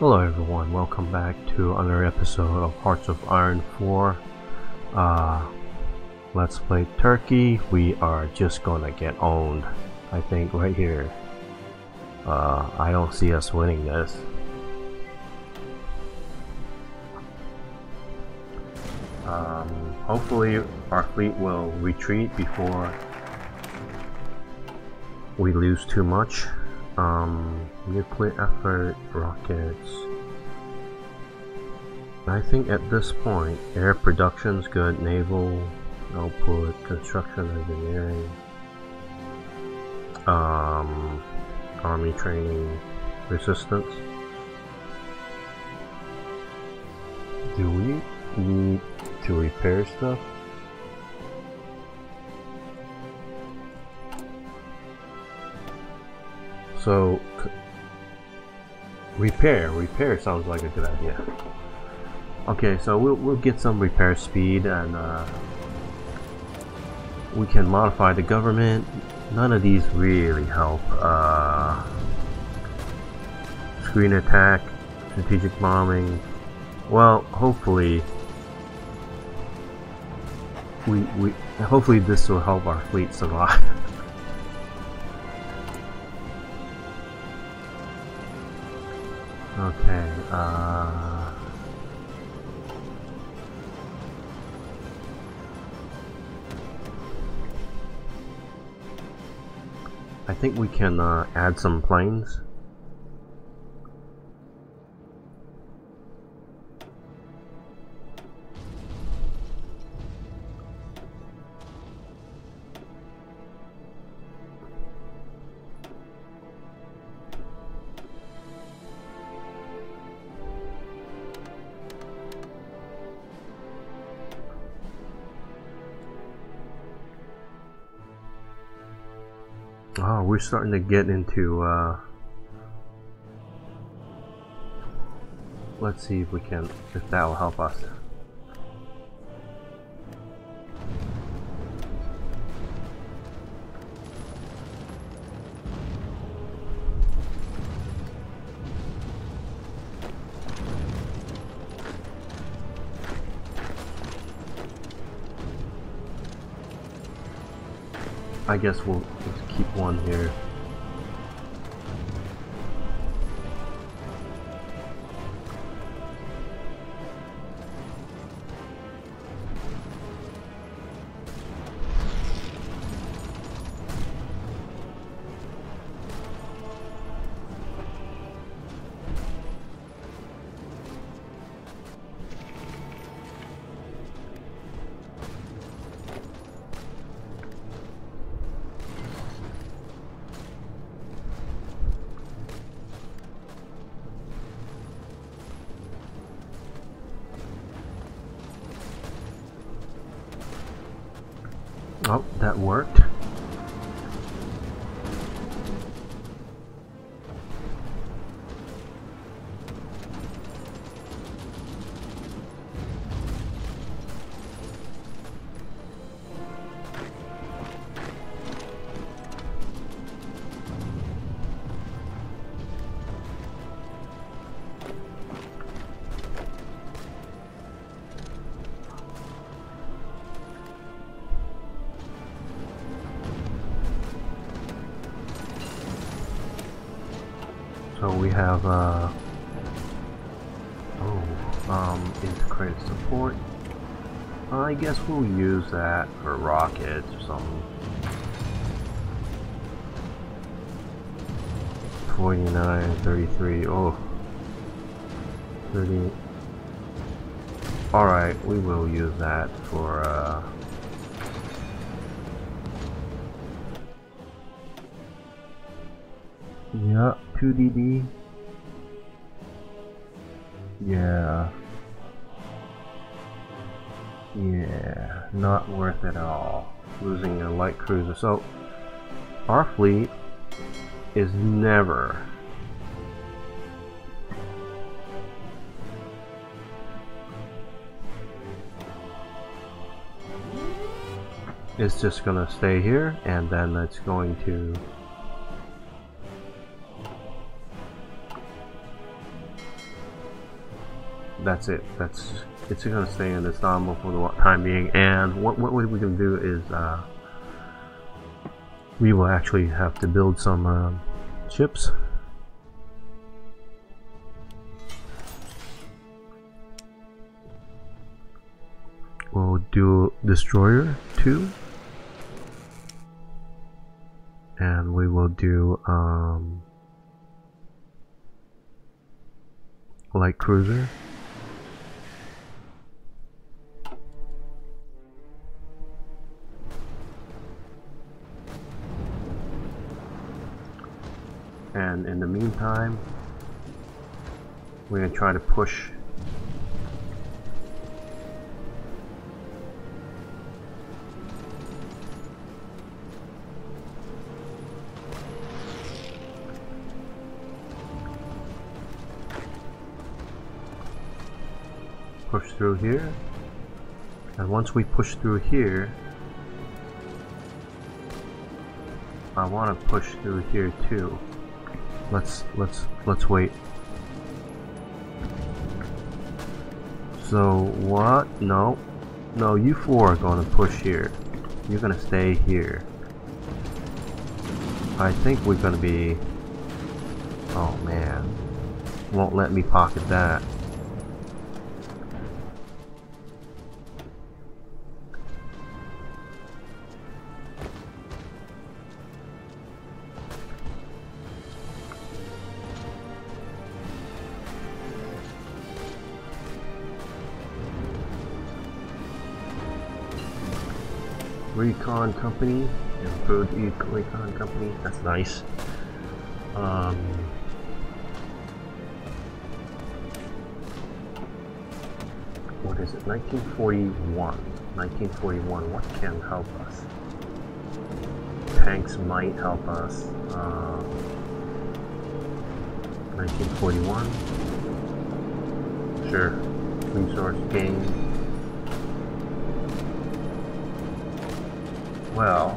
Hello everyone, welcome back to another episode of Hearts of Iron 4. Uh, let's play Turkey. We are just gonna get owned, I think, right here. Uh, I don't see us winning this. Um, hopefully our fleet will retreat before we lose too much. Um, nuclear effort, rockets. I think at this point, air production's good, naval output, construction engineering, um, army training, resistance. Do we need to repair stuff? So, repair, repair sounds like a good idea. Okay, so we'll, we'll get some repair speed and uh, we can modify the government. None of these really help. Uh, screen attack, strategic bombing. Well, hopefully, we we hopefully this will help our fleet survive. Okay, uh... I think we can uh, add some planes. Oh, we're starting to get into, uh... Let's see if we can, if that will help us. I guess we'll keep one here. Oh, that worked. So we have, uh, oh, um, integrated support. I guess we'll use that for rockets or something. 49, 33, oh. 30. Alright, we will use that for, uh, Yeah, 2DD. Yeah. Yeah, not worth it at all. Losing a light cruiser. So, our fleet is never it's just gonna stay here and then it's going to that's it. That's it's gonna stay in Istanbul for the time being. And what what we can do is uh, we will actually have to build some uh, ships. We'll do destroyer two, and we will do um, light cruiser. And in the meantime, we're going to try to push push through here. And once we push through here I want to push through here too let's let's let's wait. So what? No. No you four are gonna push here. You're gonna stay here. I think we're gonna be oh man. Won't let me pocket that recon company improved recon company. That's nice. Um, what is it? 1941 1941 what can help us? Tanks might help us. Uh, 1941 sure. Resource gain well.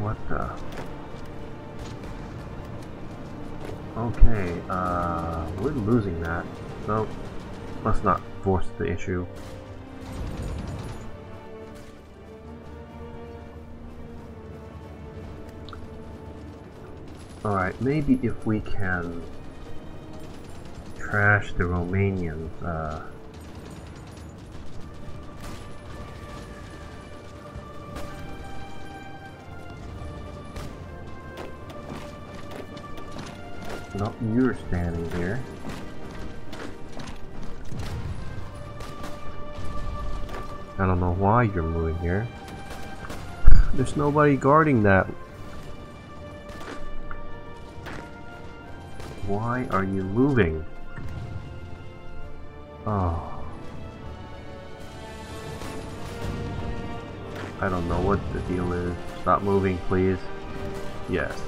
What the? Okay, uh, we're losing that. So, let's not force the issue. Alright, maybe if we can trash the Romanians. Uh, no, you're standing here. I don't know why you're moving here. There's nobody guarding that. Why are you moving? Oh. I don't know what the deal is. Stop moving, please. Yes.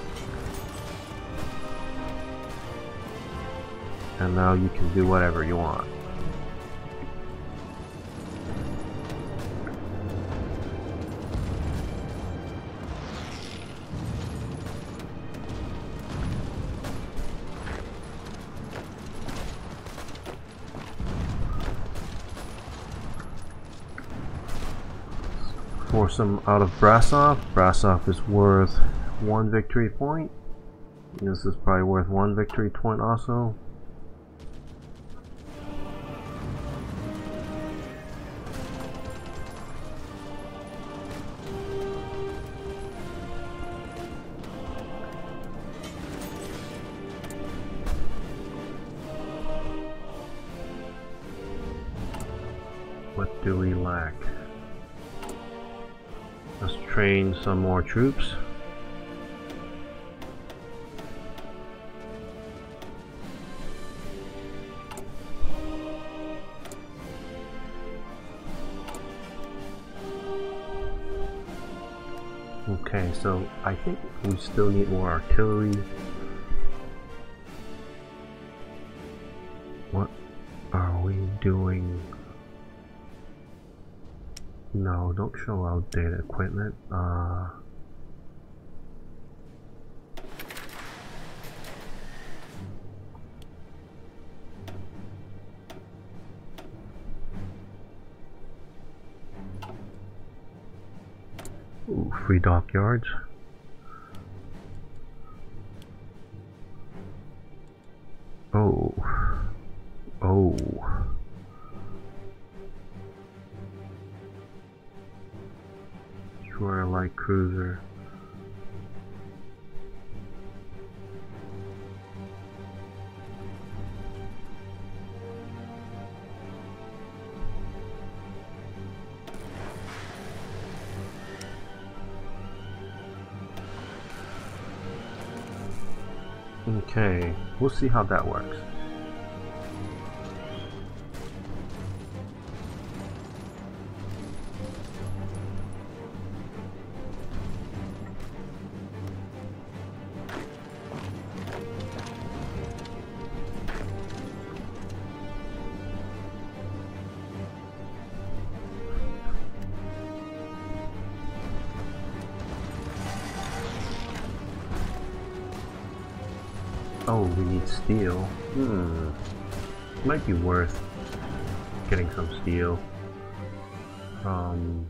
And now you can do whatever you want. Them out of Brasov. Brasov is worth one victory point. This is probably worth one victory point also. What do we lack? Train some more troops. Okay, so I think we still need more artillery. What are we doing no, don't show outdated equipment. Uh, Ooh, free dockyards. Okay, we'll see how that works. Oh, we need steel. Hmm. Might be worth getting some steel. Um.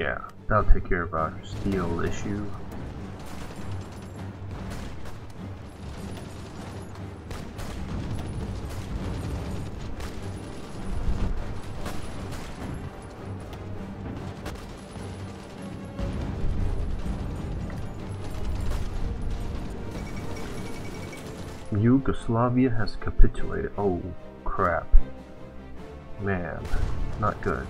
Yeah, that'll take care of our steel issue. Yugoslavia has capitulated. Oh, crap. Man, not good.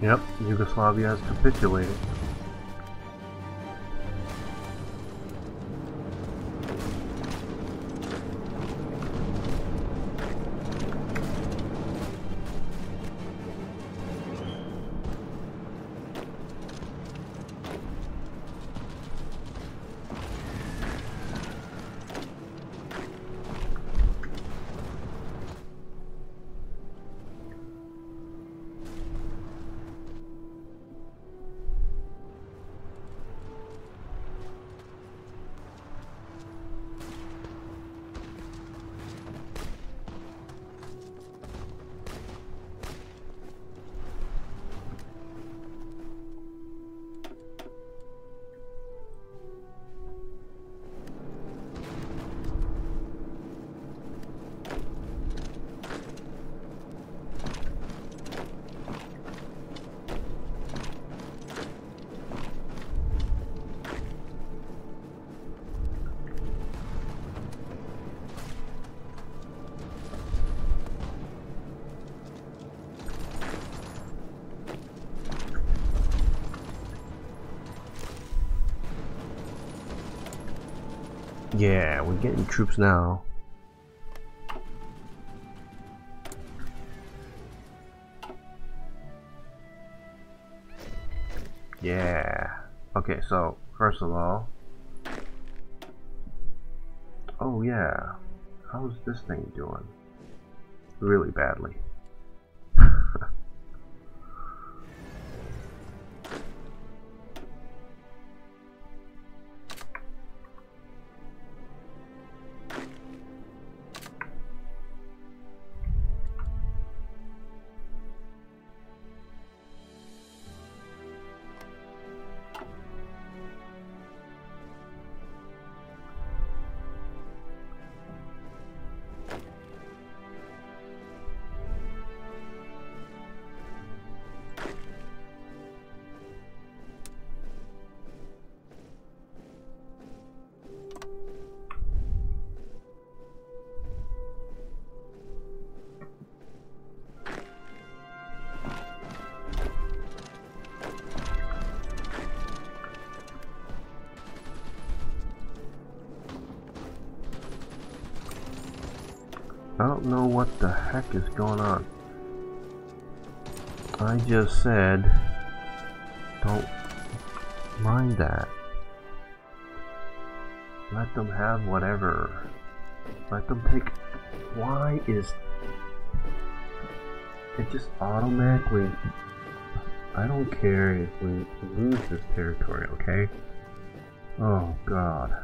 Yep, Yugoslavia has capitulated. Yeah, we're getting troops now. Yeah. Okay, so first of all, oh yeah, how's this thing doing? Really badly. Don't know what the heck is going on. I just said, don't mind that. Let them have whatever. Let them take. Why is it just automatically? I don't care if we lose this territory, okay? Oh god.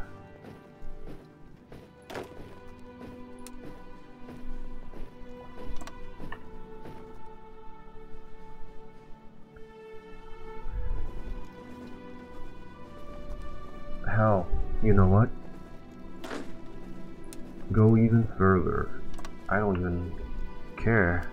Hell, you know what? Go even further. I don't even care.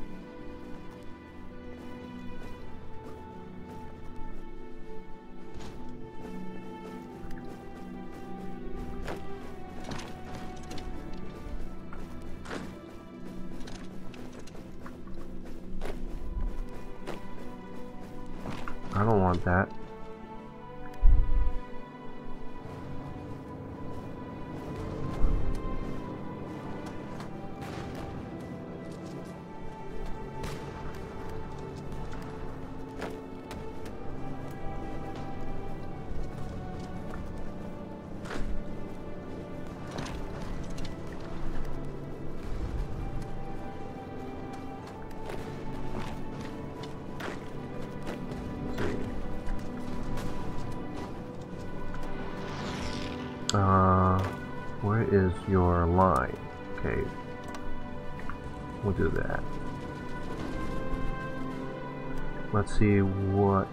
I don't want that. Uh, where is your line? Okay, we'll do that. Let's see what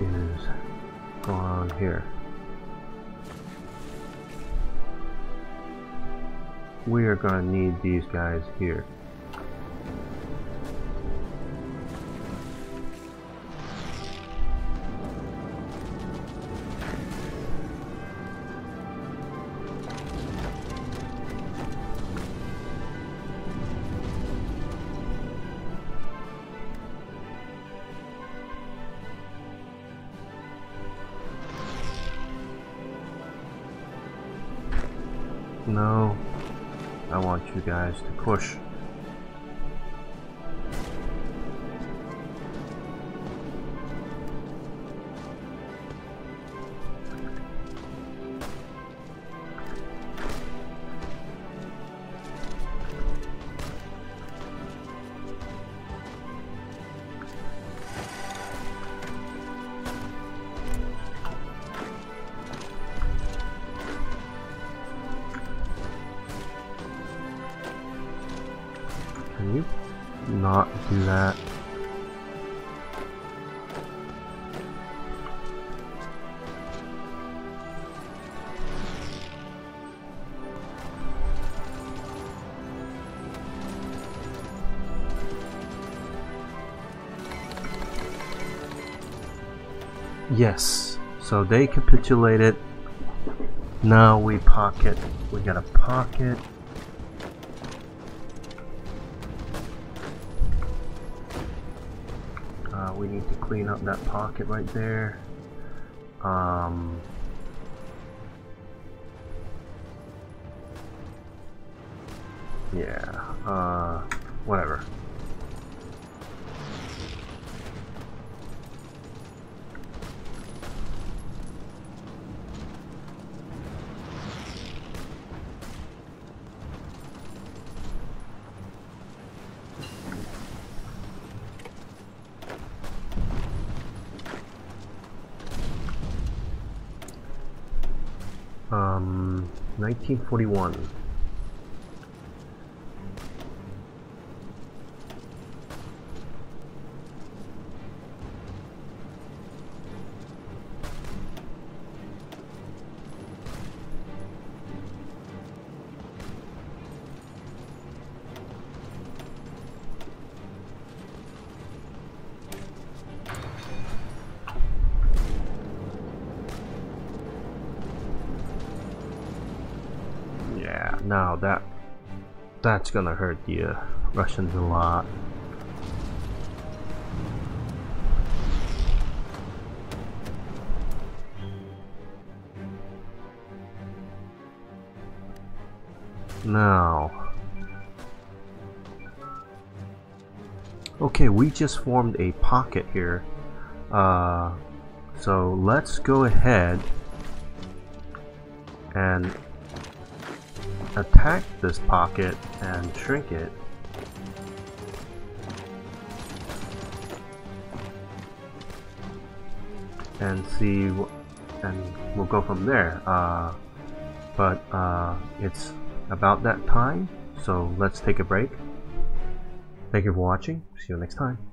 is going on here. We are gonna need these guys here. No, I want you guys to push. Can you not do that? Yes, so they capitulated. Now we pocket. We got a pocket. Clean up that pocket right there. Um, yeah, uh, whatever. 1941. Now that that's gonna hurt the uh, Russians a lot. Now, Okay, we just formed a pocket here. Uh, so let's go ahead and attack this pocket and shrink it. And see, and we'll go from there. Uh, but uh, it's about that time, so let's take a break. Thank you for watching. See you next time.